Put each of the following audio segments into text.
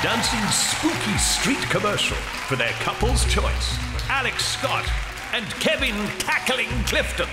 Dancing spooky street commercial for their couple's choice. Alex Scott and Kevin Tackling Clifton.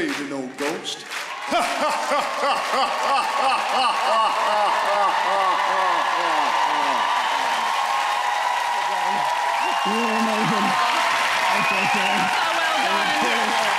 crazy no ghost. oh, well done.